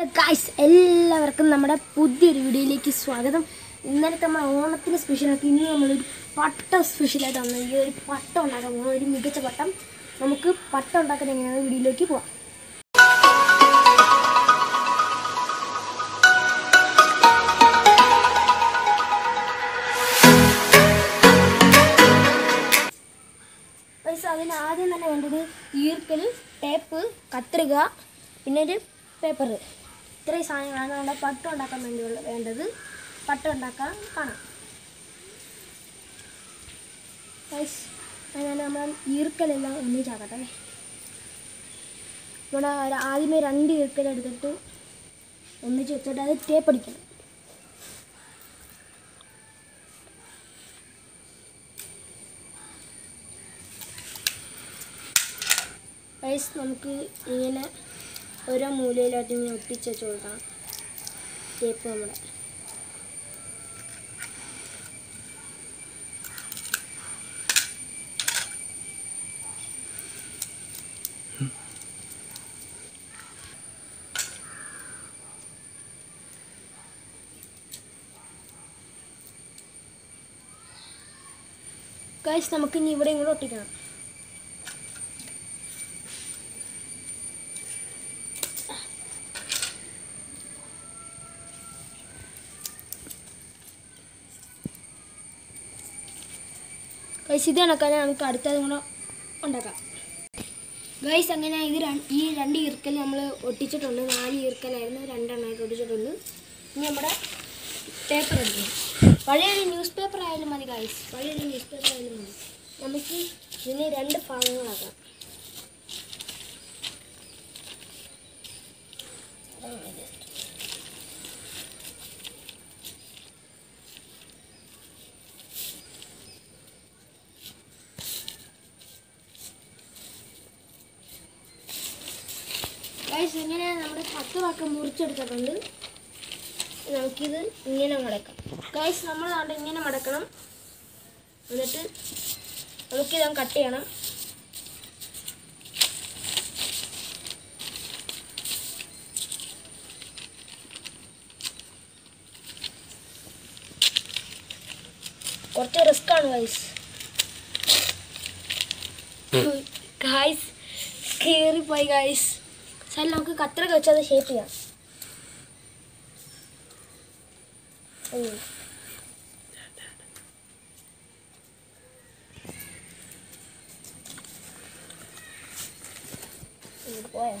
Guys എല്ലാവർക്കും നമ്മുടെ പുതിയൊരു വീഡിയോയിലേക്ക് സ്വാഗതം. ഇന്നലത്തെ നമ്മൾ ഓണത്തിന് സ്പെഷ്യലാക്കി ഇന്ന് നമ്മളൊരു പട്ടം സ്പെഷ്യലായിട്ട് വന്നു. ഈ ഒരു പട്ടം ഉണ്ടാക്കാൻ പോകുന്നത് ഒരു മികച്ച പട്ടം. നമുക്ക് പട്ടം ഉണ്ടാക്കാൻ എങ്ങനെയാണ് വീഡിയോയിലേക്ക് പോവാം. അതിന് ആദ്യം തന്നെ വേണ്ടത് ഈർക്കൽ ടേപ്പ് കത്രിക പിന്നെ ഒരു പേപ്പർ ഇത്രയും സാധനങ്ങളാണ് നമ്മുടെ പട്ടം ഉണ്ടാക്കാൻ വേണ്ടി വേണ്ടത്. പട്ടം ഉണ്ടാക്കാൻ കാണാം. അതിനാണ് നമ്മൾ ഈർക്കലെല്ലാം ഒന്നിച്ചാക്കട്ടെ നമ്മുടെ ആദ്യമേ രണ്ട് ഈർക്കലെടുത്തിട്ട് ഒന്നിച്ച് വെച്ചിട്ട് അത് ടേപ്പ് അടിക്കണം. നമുക്ക് ഇങ്ങനെ ഓരോ മൂലയിലായിട്ട് ഇങ്ങനെ ഒട്ടിച്ച് വെച്ച് കൊടുക്കാം ടേപ്പ് നമ്മുടെ. നമുക്ക് ഇനി ഇവിടെ ഇങ്ങോട്ട് ഒട്ടിക്കണം. ഗൈസ് ഇത് നമുക്ക് അടുത്തത് കൂടെ ഉണ്ടാക്കാം. ഗൈസ് അങ്ങനെ ഇത് ഈ രണ്ട് ഈർക്കൽ നമ്മൾ ഒട്ടിച്ചിട്ടുണ്ട്. നാല് ഈർക്കലായിരുന്നു. രണ്ടെണ്ണമായിട്ട് ഒട്ടിച്ചിട്ടുണ്ട്. ഇനി നമ്മുടെ പേപ്പർ എടുക്കും. പഴയ ഒരു ന്യൂസ് പേപ്പർ ആയാലും മതി ഗൈസ് പഴയ ഒരു ന്യൂസ് പേപ്പർ ആയാലും മതി. നമുക്ക് ഇതിനെ രണ്ട് ഭാഗങ്ങളാക്കാം. ഗൈസ് ഇങ്ങനെ നമ്മൾ നമ്മുടെ വാക്ക് മുറിച്ചെടുത്തിട്ടുണ്ട്. നമുക്കിത് ഇങ്ങനെ മടക്കാം. ഗൈസ് നമ്മൾ അവിടെ ഇങ്ങനെ മടക്കണം. എന്നിട്ട് നമുക്കിത് കട്ട് ചെയ്യണം. കുറച്ച് റിസ്ക് ആണ് ഗൈസ് ഗൈസ് കയറിപ്പോയി ഗൈസ് സാർ നമുക്ക് കത്രക വെച്ച് അത് ഷേപ്പ് ചെയ്യാം. പോയോ?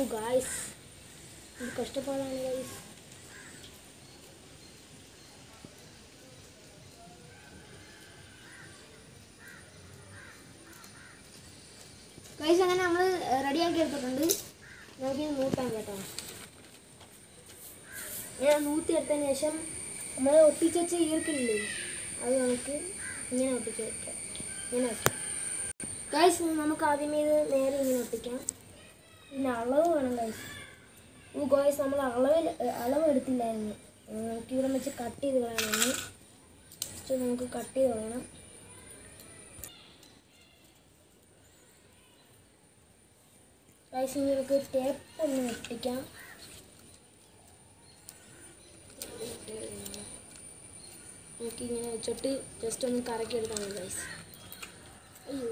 ഓ ഗായ്സ് ഇത് കഷ്ടപ്പാടാണ് ഗായ്സ് ഗൈസ് അങ്ങനെ നമ്മൾ റെഡിയാക്കി എടുത്തിട്ടുണ്ട്. നമുക്കിത് നൂറ്റാൻ കേട്ടോ. ഞാൻ നൂറ്റി എടുത്തതിന് ശേഷം നമ്മൾ ഒട്ടിച്ച് ഈർക്കില്ലേ? അത് നമുക്ക് ഇങ്ങനെ ഒട്ടിച്ച് വയ്ക്കാം ഇങ്ങനെ വയ്ക്കാം ഗൈസ് നമുക്ക് ആദ്യമേ ഇത് നേരെ ഇങ്ങനെ ഒട്ടിക്കാം. പിന്നെ അളവ് വേണം ഗൈസ് ഓ ഗോയ്സ് നമ്മൾ അളവിൽ അളവ് എടുത്തില്ലായിരുന്നു നമുക്ക് ഇവിടെ വെച്ച് കട്ട് ചെയ്ത് കളയണം ജസ്റ്റ് നമുക്ക് കട്ട് ചെയ്ത് കളയണം. ഗൈസ് ഇനി ടേപ്പ് ഒന്ന് ഒട്ടിക്കാം നമുക്ക് ഇങ്ങനെ വെച്ചിട്ട് ജസ്റ്റ് ഒന്ന് കറക്കി എടുക്കാം ഗൈസ് അയ്യോ.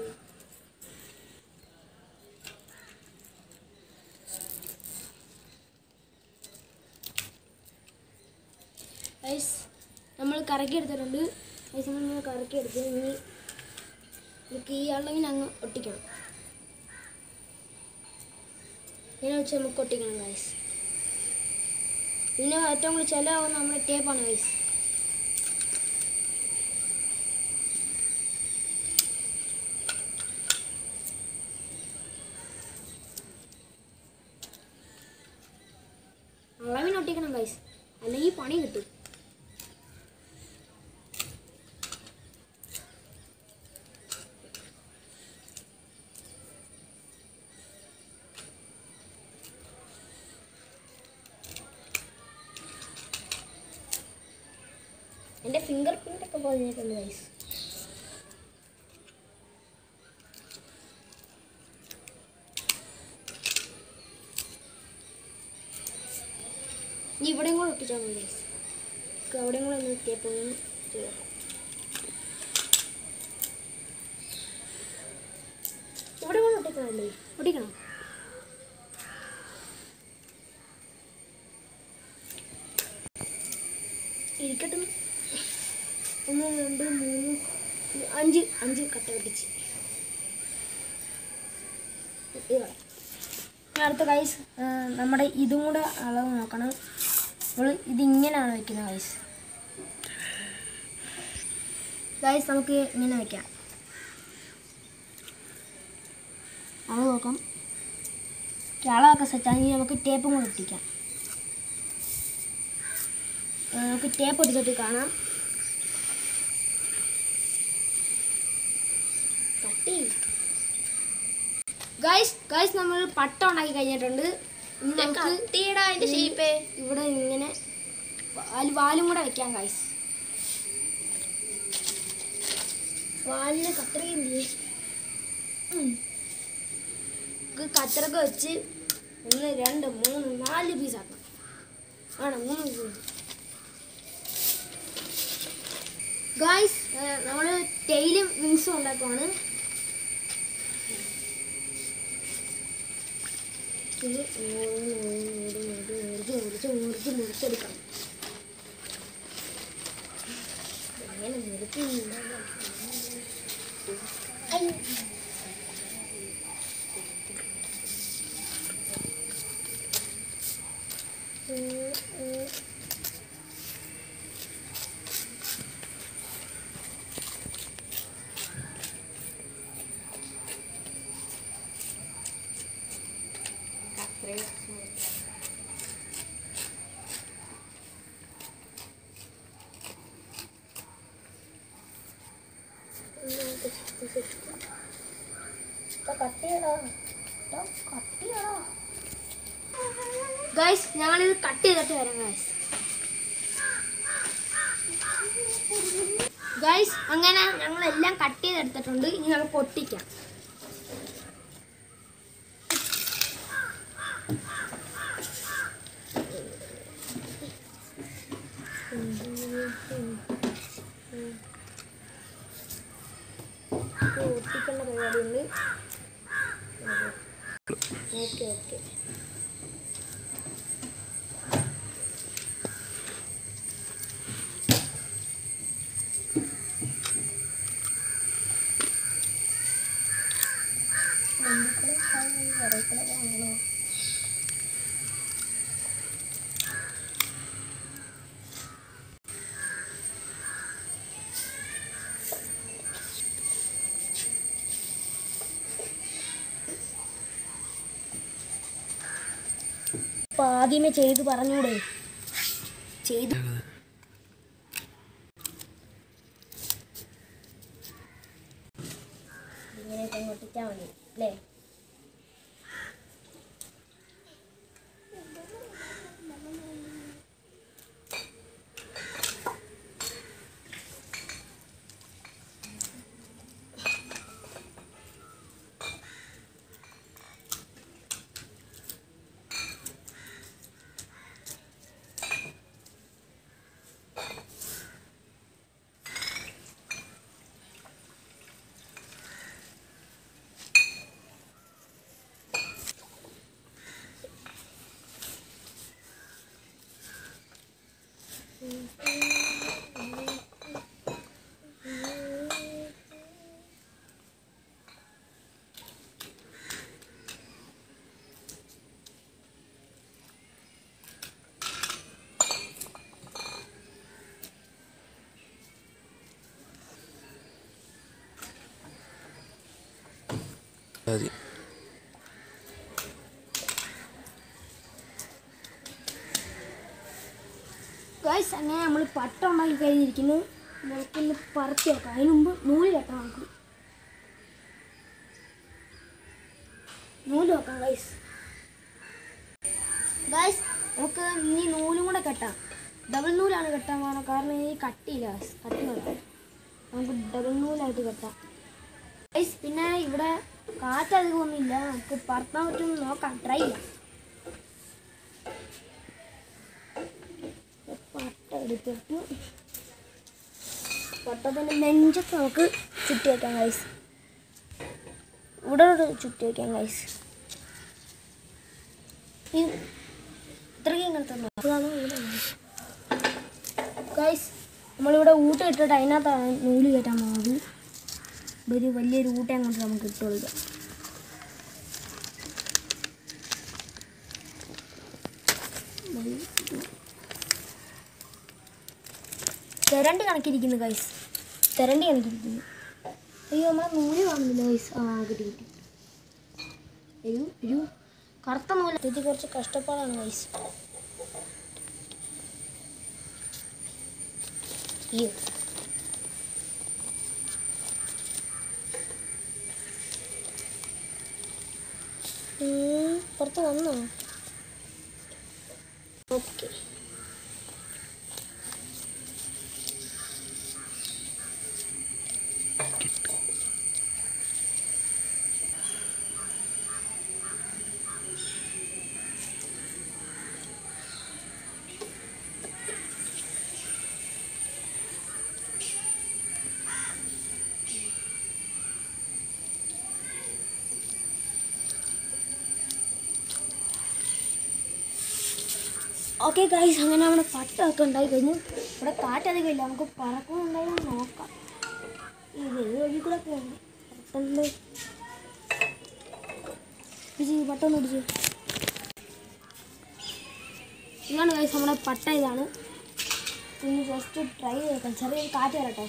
ഐസ് നമ്മൾ കറക്കി എടുത്തിട്ടുണ്ട്. ഐസ് നമ്മൾ കറക്കി എടുത്ത് ഇനി നമുക്ക് ഈ അളവിന് അങ്ങ് ഒട്ടിക്കണം. ഇങ്ങനെ വെച്ച് നമുക്ക് ഒട്ടിക്കണം ഗൈസ് പിന്നെ ഏറ്റവും കൂടുതൽ ചിലവാകുന്ന നമ്മുടെ ടേപ്പാണ് ഗൈസ് അളവിനൊട്ടിക്കണം ഗൈസ് അല്ലെങ്കിൽ പണി കിട്ടും. എന്റെ ഫിംഗർ പ്രിന്റ് ഒക്കെ പോയിട്ടുണ്ട് ഗൈസ് ഇനി ഇവിടെയും കൂടെ ഒട്ടിച്ചാൽ മതി ഗൈസ് അവിടെയും കൂടെ ഒന്ന് എത്തിയപ്പോൾ ഇവിടെ കൂടെ ഒട്ടിക്കണമല്ലേ ഒട്ടിക്കണം ഇരിക്കട്ടെ ഒന്ന് രണ്ട് മൂന്ന് അഞ്ച് അടുത്ത കൈസ് നമ്മുടെ ഇതും കൂടെ അളവ് നോക്കണം. നമ്മൾ ഇതിങ്ങനെയാണ് വെക്കുന്നത് കൈസ് ഗൈസ് നമുക്ക് ഇങ്ങനെ വെക്കാം. അളവ് നോക്കാം. അളവൊക്കെ സെറ്റാണെങ്കിൽ നമുക്ക് ടേപ്പും കൂടെ ഒട്ടിക്കാം നമുക്ക് ടേപ്പ് ഒട്ടിച്ചിട്ട് കാണാം. കട്ടി ഗൈസ് ഗൈസ് നമ്മൾ പട്ട ഉണ്ടാക്കി കഴിഞ്ഞിട്ടുണ്ട്. ഇനി നമുക്ക് കട്ടിയടാ അതിന്റെ ഷേപ്പ് ഇവിടെ ഇങ്ങനെ വാൽ വാലും കൂടെ വെക്കാം ഗൈസ് വാലിന് കത്രയും കത്രക്ക വെച്ച് ഒന്ന് രണ്ട് മൂന്ന് നാല് പീസ് ആക്കണം ആണ്? മൂന്ന് പീസ് ഗായ്സ് നമ്മൾ ടെയിലും വിങ്സും ഉണ്ടാക്കുവാണ്. ഇത് മുറിച്ച് ഓടിച്ച് ഓടിച്ച് മുറിച്ച് മുറിച്ചെടുക്കണം അങ്ങനെ മുറിച്ച് ഗൈസ് ഞങ്ങളിത് കട്ട് ചെയ്തിട്ട് വരാം ഗൈസ് ഗൈസ് അങ്ങനെ ഞങ്ങളെല്ലാം കട്ട് ചെയ്തെടുത്തിട്ടുണ്ട്. ഇനി നമുക്ക് പൊട്ടിക്കാം. ഒട്ടിക്കേണ്ട പരിപാടിയുണ്ട്. ഓക്കെ ഓക്കെ അപ്പൊ ആദ്യമേ ചെയ്ത് പറഞ്ഞൂടെ? ചെയ്ത് ഇങ്ങനെയൊക്കെ ഒട്ടിച്ചാൽ മതി അല്ലേ മതി. അങ്ങനെ നമ്മൾ പട്ട ഉണ്ടാക്കി കഴിഞ്ഞിരിക്കുന്നു. നമുക്കൊന്ന് പറത്തി വെക്കാം. അതിന് മുമ്പ് നൂൽ കെട്ടാം നമുക്ക്. നൂൽ വെക്കാം ഗൈസ് ഗൈസ് നമുക്ക് ഇനി നൂലും കൂടെ കെട്ടാം. ഡബിൾ നൂലാണ് കെട്ടാൻ പോകുന്നത് കാരണം ഈ കട്ടിയില്ല ഗൈസ് കട്ടി നോക്കാം നമുക്ക് ഡബിൾ നൂലായിട്ട് കെട്ടാം. ഗൈസ് പിന്നെ ഇവിടെ കാറ്റധികം ഒന്നുമില്ല നമുക്ക് പറത്താൻ പറ്റുമെന്ന് നോക്കാം. ട്രൈ ചെയ്യാം. പട്ട എടുത്തിട്ട്. പട്ടത്തിന്റെ നെഞ്ചൊക്കെ നമുക്ക് ചുറ്റി വയ്ക്കാം ഗൈസ് ഇവിടെ ചുറ്റി വയ്ക്കാം ഗൈസ് ഇത്രയ്ക്ക് ഇങ്ങനത്തെ ഗൈസ് നമ്മളിവിടെ ഊട്ട് ഇട്ടിട്ട് അതിനകത്താണ് നൂൽ കയറ്റാൻ പോകുന്നത്. ഒരു വലിയൊരു ഊട്ടം അങ്ങോട്ട് നമുക്ക് ഇട്ട് തെരണ്ടി കണക്കിരിക്കുന്നു ഗൈസ് തെരണ്ടി കണക്കിരിക്കുന്നു. അയ്യോ നമ്മളെ നൂൽ കാണുന്നില്ല ഗൈസ് ആ കിട്ടി കിട്ടി. അയ്യോ അയ്യോ കറുത്ത നൂല. ഇത് കുറച്ച് കഷ്ടപ്പാടാണ് ഗൈസ് അയ്യോ. പുറത്ത് വന്നോ? ഓക്കെ. ഓക്കെ ഗൈസ് അങ്ങനെ നമ്മുടെ പട്ടൊക്കെ ഉണ്ടായി കഴിഞ്ഞു. ഇവിടെ കാറ്റധികമില്ല നമുക്ക് പറക്കുന്നുണ്ടായി നോക്കാം. ഇത് വഴി കൂടെ പോകുന്നു പെട്ടെന്ന്. പിടിച്ച് പെട്ടെന്ന് ഇതാണ് ഗൈസ് നമ്മുടെ പട്ട ഇതാണ്. കുഞ്ഞ് ജസ്റ്റ് ട്രൈ ചെയ്തേക്കാം. ചെറിയ കാറ്റ് വരട്ടെ.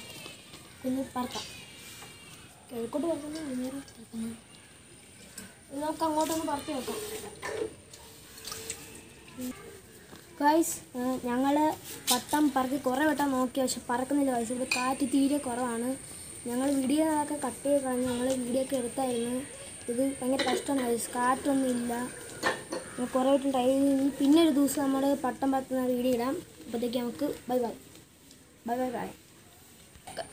കുഞ്ഞ് പറക്കാം. കിഴക്കോട്ട് പറക്കുന്നു നമുക്ക് അങ്ങോട്ടൊന്ന് പറത്തി വെക്കാം. ഗൈസ് ഞങ്ങൾ പട്ടം പറക്കി കുറേ വട്ടം നോക്കി പക്ഷെ പറക്കുന്നില്ല ഗൈസ് ഇവിടെ കാറ്റ് തീരെ കുറവാണ്. ഞങ്ങൾ വീഡിയോ ഒക്കെ കട്ട് ചെയ്ത് കളഞ്ഞ് ഞങ്ങൾ വീഡിയോ ഒക്കെ എടുത്തായിരുന്നു. ഇത് ഭയങ്കര കഷ്ടമാണ് ഗൈസ് കാറ്റൊന്നും ഇല്ല. ഞങ്ങൾ കുറേ വട്ടം ട്രൈ ചെയ്ത് പിന്നെ ഒരു ദിവസം നമ്മൾ പട്ടം പറക്കുന്ന വീഡിയോ ഇടാം. അപ്പോഴത്തേക്ക് നമുക്ക് bye bye bye bye bye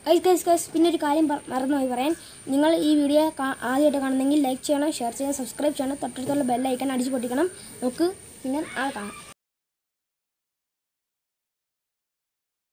guys guys guys പിന്നെ ഒരു കാര്യം മറന്നുപോയി പറയാൻ. നിങ്ങൾ ഈ വീഡിയോ ആദ്യമായിട്ട് കാണുന്നെങ്കിൽ ലൈക്ക് ചെയ്യണം ഷെയർ ചെയ്യണം സബ്സ്ക്രൈബ് ചെയ്യണം തൊട്ടടുത്തുള്ള ബെല്ലൈക്കൺ അടിച്ച് പൊട്ടിക്കണം. നമുക്ക് പിന്നെ ആൾ കാണാം.